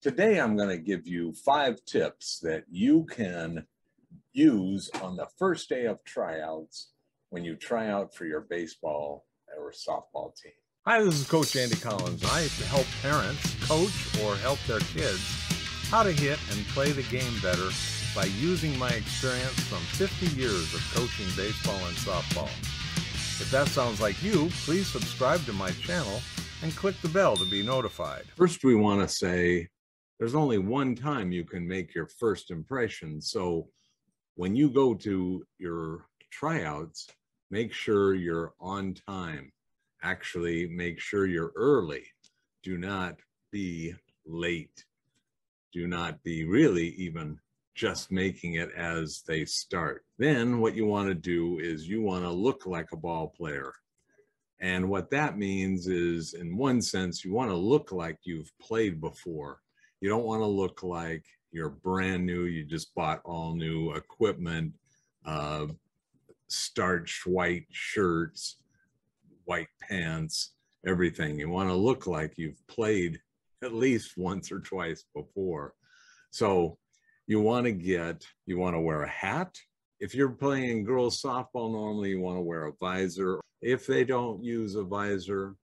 Today, I'm going to give you five tips that you can use on the first day of tryouts when you try out for your baseball or softball team. Hi, this is Coach Andy Collins. I help parents coach or help their kids how to hit and play the game better by using my experience from 50 years of coaching baseball and softball. If that sounds like you, please subscribe to my channel and click the bell to be notified. First, we want to say there's only one time you can make your first impression. So when you go to your tryouts, make sure you're on time. Actually, make sure you're early. Do not be late. Do not be really even just making it as they start. Then what you want to do is you want to look like a ball player. And what that means is, in one sense, you want to look like you've played before. You don't want to look like you're brand new, you just bought all new equipment, uh, starched white shirts, white pants, everything. You want to look like you've played at least once or twice before. So you want to get, you want to wear a hat. If you're playing girls softball, normally you want to wear a visor. If they don't use a visor,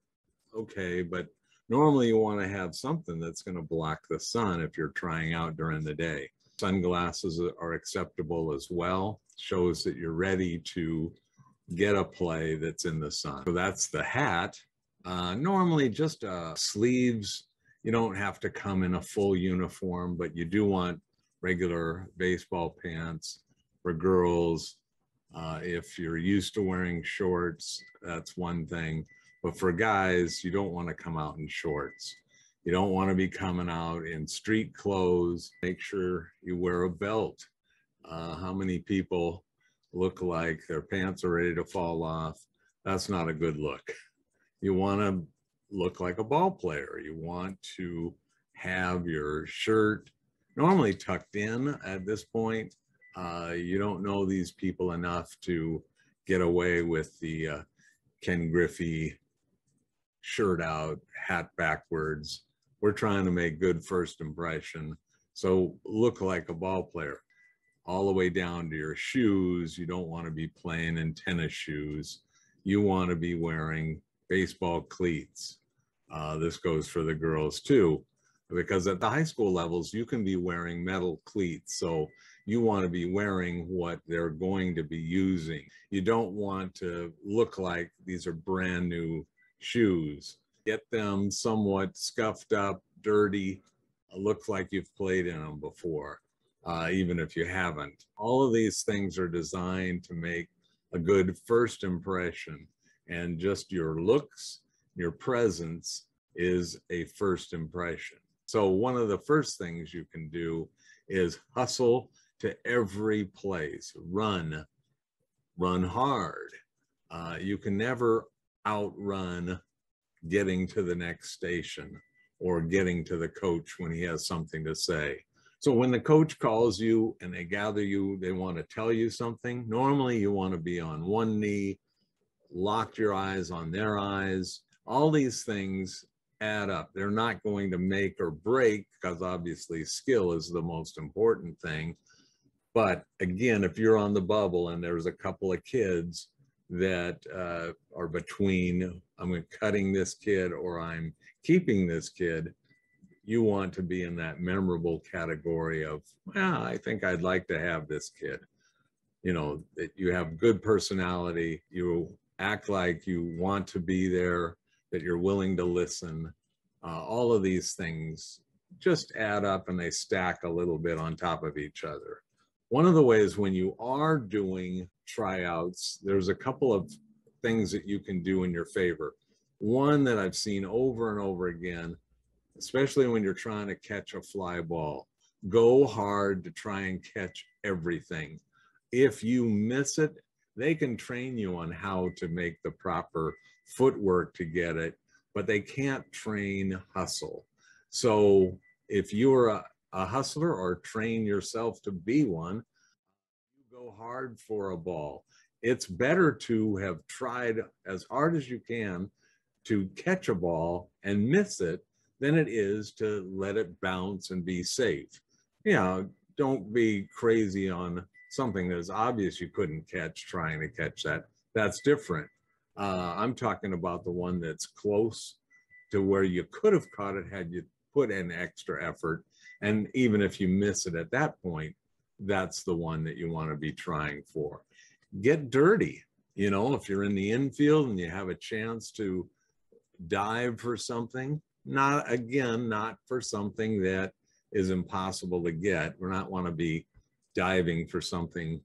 okay, but normally you want to have something that's going to block the sun if you're trying out during the day. Sunglasses are acceptable as well. Shows that you're ready to get a play that's in the sun. So that's the hat. Uh, normally just uh, sleeves. You don't have to come in a full uniform, but you do want regular baseball pants for girls. Uh, if you're used to wearing shorts, that's one thing. But for guys, you don't want to come out in shorts. You don't want to be coming out in street clothes. Make sure you wear a belt. Uh, how many people look like their pants are ready to fall off? That's not a good look. You want to look like a ball player. You want to have your shirt normally tucked in at this point. Uh, you don't know these people enough to get away with the uh, Ken Griffey shirt out, hat backwards. We're trying to make good first impression. So look like a ball player all the way down to your shoes. You don't want to be playing in tennis shoes. You want to be wearing baseball cleats. Uh, this goes for the girls too, because at the high school levels, you can be wearing metal cleats. So you want to be wearing what they're going to be using. You don't want to look like these are brand new shoes. Get them somewhat scuffed up, dirty, look like you've played in them before, uh, even if you haven't. All of these things are designed to make a good first impression, and just your looks, your presence is a first impression. So, one of the first things you can do is hustle to every place, run, run hard. Uh, you can never outrun getting to the next station or getting to the coach when he has something to say. So when the coach calls you and they gather you, they want to tell you something. Normally, you want to be on one knee, lock your eyes on their eyes. All these things add up. They're not going to make or break because obviously skill is the most important thing. But again, if you're on the bubble and there's a couple of kids that uh, are between I'm cutting this kid or I'm keeping this kid, you want to be in that memorable category of, well, I think I'd like to have this kid. You know, that you have good personality, you act like you want to be there, that you're willing to listen. Uh, all of these things just add up and they stack a little bit on top of each other. One of the ways when you are doing tryouts, there's a couple of things that you can do in your favor. One that I've seen over and over again, especially when you're trying to catch a fly ball, go hard to try and catch everything. If you miss it, they can train you on how to make the proper footwork to get it, but they can't train hustle. So if you're a, a hustler or train yourself to be one, You go hard for a ball. It's better to have tried as hard as you can to catch a ball and miss it than it is to let it bounce and be safe. Yeah, don't be crazy on something that's obvious you couldn't catch trying to catch that. That's different. Uh, I'm talking about the one that's close to where you could have caught it had you put in extra effort. And even if you miss it at that point, that's the one that you want to be trying for. Get dirty. You know, if you're in the infield and you have a chance to dive for something, not again, not for something that is impossible to get. We're not want to be diving for something,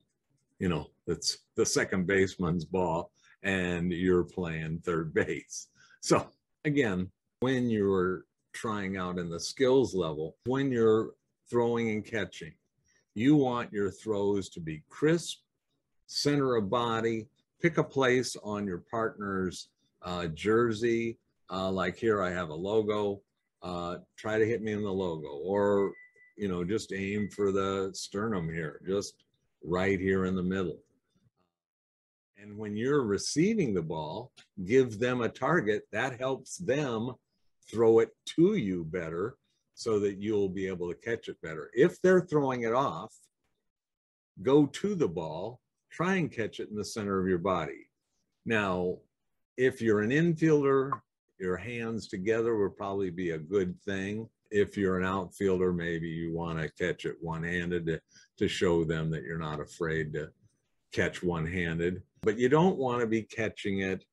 you know, that's the second baseman's ball and you're playing third base. So again, when you're trying out in the skills level, when you're throwing and catching, you want your throws to be crisp, center of body, pick a place on your partner's uh, jersey. Uh, like here, I have a logo. Uh, try to hit me in the logo, or you know, just aim for the sternum here, just right here in the middle. And when you're receiving the ball, give them a target that helps them throw it to you better so that you'll be able to catch it better. If they're throwing it off, go to the ball, try and catch it in the center of your body. Now, if you're an infielder, your hands together would probably be a good thing. If you're an outfielder, maybe you want to catch it one handed to, to show them that you're not afraid to catch one handed. But you don't want to be catching it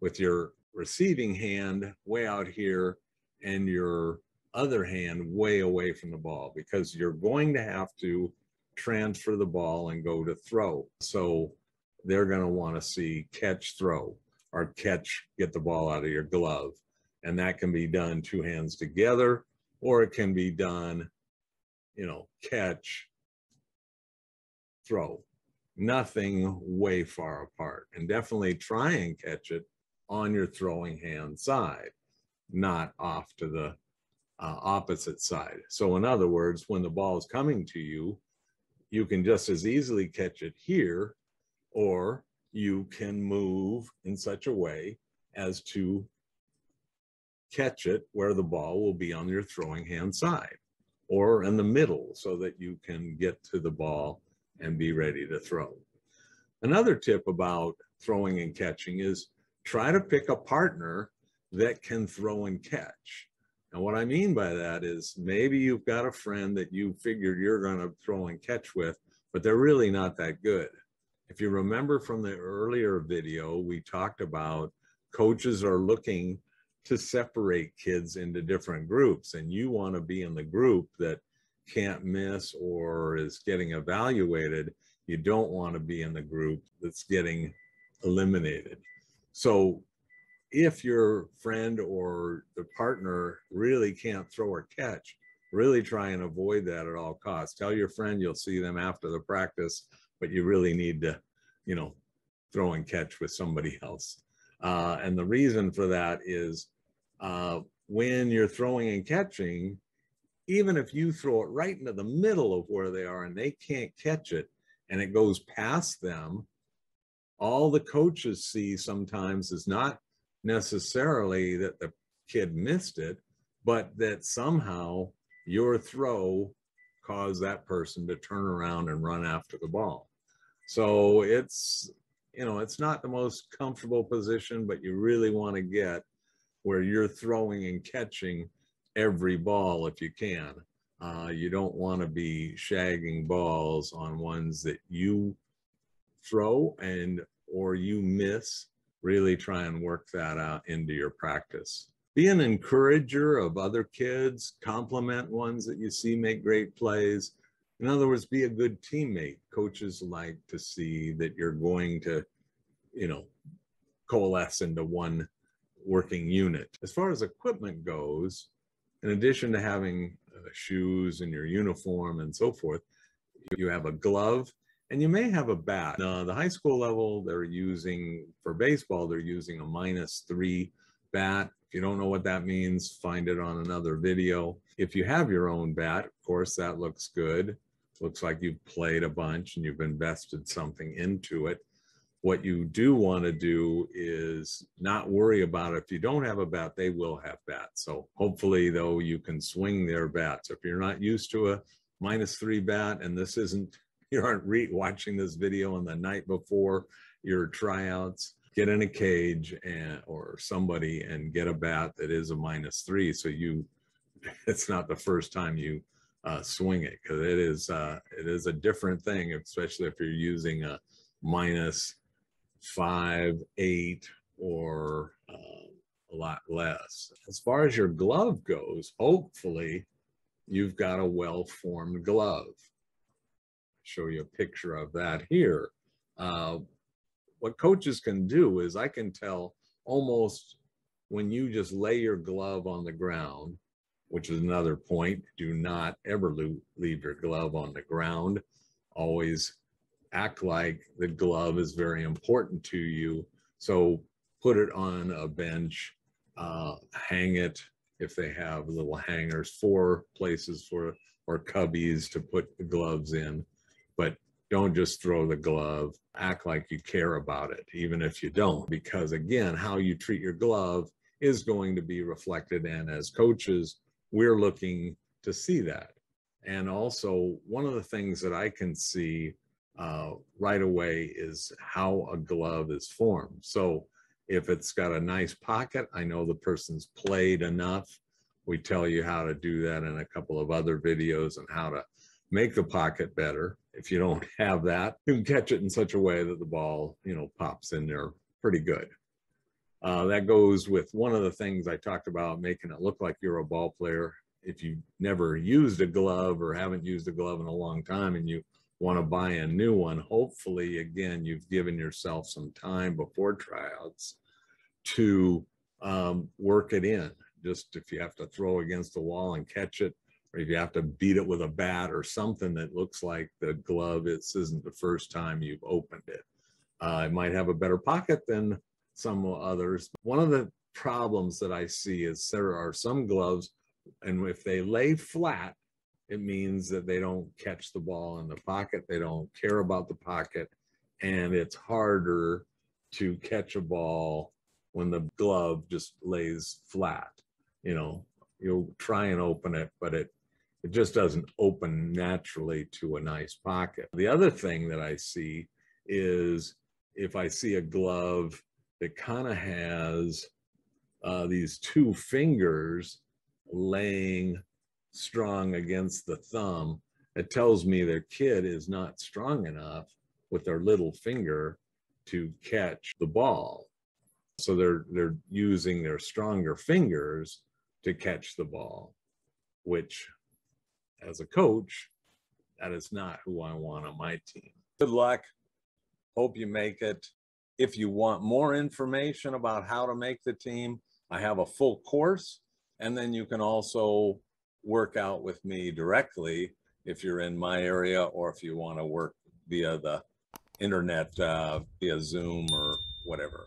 with your receiving hand way out here and your other hand way away from the ball because you're going to have to transfer the ball and go to throw. So they're going to want to see catch throw or catch get the ball out of your glove. And that can be done two hands together or it can be done, you know, catch, throw. Nothing way far apart. And definitely try and catch it on your throwing hand side, not off to the uh, opposite side. So in other words, when the ball is coming to you, you can just as easily catch it here, or you can move in such a way as to catch it where the ball will be on your throwing hand side or in the middle so that you can get to the ball and be ready to throw. Another tip about throwing and catching is try to pick a partner that can throw and catch. And what I mean by that is maybe you've got a friend that you figured you're going to throw and catch with, but they're really not that good. If you remember from the earlier video, we talked about coaches are looking to separate kids into different groups, and you want to be in the group that can't miss or is getting evaluated. You don't want to be in the group that's getting eliminated. So if your friend or the partner really can't throw or catch, really try and avoid that at all costs. Tell your friend you'll see them after the practice, but you really need to, you know, throw and catch with somebody else. Uh, and the reason for that is uh, when you're throwing and catching, even if you throw it right into the middle of where they are and they can't catch it and it goes past them, all the coaches see sometimes is not necessarily that the kid missed it, but that somehow your throw caused that person to turn around and run after the ball. So it's, you know, it's not the most comfortable position, but you really want to get where you're throwing and catching every ball if you can. Uh, you don't want to be shagging balls on ones that you throw and or you miss really try and work that out into your practice. Be an encourager of other kids, compliment ones that you see make great plays. In other words, be a good teammate. Coaches like to see that you're going to, you know, coalesce into one working unit. As far as equipment goes, in addition to having uh, shoes and your uniform and so forth, you have a glove and you may have a bat. Uh, the high school level, they're using, for baseball, they're using a minus three bat. If you don't know what that means, find it on another video. If you have your own bat, of course, that looks good. Looks like you've played a bunch and you've invested something into it. What you do want to do is not worry about it. if you don't have a bat, they will have bats. So hopefully though, you can swing their bats. If you're not used to a minus three bat and this isn't, you aren't re watching this video on the night before your tryouts, get in a cage and, or somebody and get a bat that is a minus three. So you, it's not the first time you uh, swing it because it is, uh, it is a different thing, especially if you're using a minus five, eight, or uh, a lot less. As far as your glove goes, hopefully you've got a well-formed glove. Show you a picture of that here. Uh, what coaches can do is I can tell almost when you just lay your glove on the ground, which is another point, do not ever leave your glove on the ground. Always act like the glove is very important to you. So put it on a bench, uh, hang it if they have little hangers, four places for or cubbies to put the gloves in. But don't just throw the glove. Act like you care about it, even if you don't, because again, how you treat your glove is going to be reflected. And as coaches, we're looking to see that. And also, one of the things that I can see uh, right away is how a glove is formed. So if it's got a nice pocket, I know the person's played enough. We tell you how to do that in a couple of other videos and how to make the pocket better. If you don't have that, you can catch it in such a way that the ball, you know, pops in there pretty good. Uh, that goes with one of the things I talked about, making it look like you're a ball player. If you never used a glove or haven't used a glove in a long time and you want to buy a new one, hopefully, again, you've given yourself some time before tryouts to um, work it in. Just if you have to throw against the wall and catch it, or if you have to beat it with a bat or something that looks like the glove, it isn't the first time you've opened it. Uh, it might have a better pocket than some others. One of the problems that I see is there are some gloves, and if they lay flat, it means that they don't catch the ball in the pocket. They don't care about the pocket. And it's harder to catch a ball when the glove just lays flat. You know, you'll try and open it, but it it just doesn't open naturally to a nice pocket. The other thing that I see is if I see a glove that kind of has uh, these two fingers laying strong against the thumb, it tells me their kid is not strong enough with their little finger to catch the ball. So they're they're using their stronger fingers to catch the ball, which as a coach, that is not who I want on my team. Good luck. Hope you make it. If you want more information about how to make the team, I have a full course. And then you can also work out with me directly if you're in my area or if you want to work via the internet, uh, via Zoom or whatever.